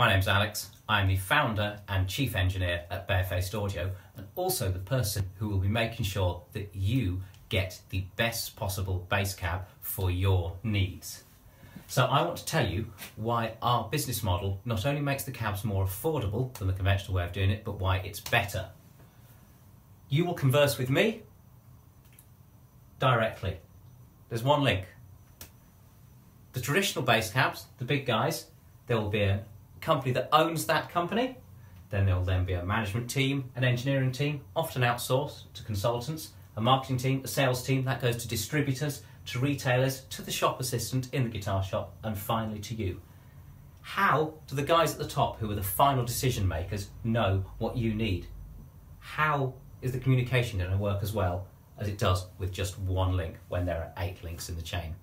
My name's Alex. I'm the founder and chief engineer at Barefaced Audio and also the person who will be making sure that you get the best possible bass cab for your needs. So I want to tell you why our business model not only makes the cabs more affordable than the conventional way of doing it, but why it's better. You will converse with me directly. There's one link. The traditional bass cabs, the big guys, there will be a company that owns that company. Then there will then be a management team, an engineering team, often outsourced to consultants, a marketing team, a sales team that goes to distributors, to retailers, to the shop assistant in the guitar shop, and finally to you. How do the guys at the top, who are the final decision makers, know what you need? How is the communication going to work as well as it does with just one link when there are eight links in the chain?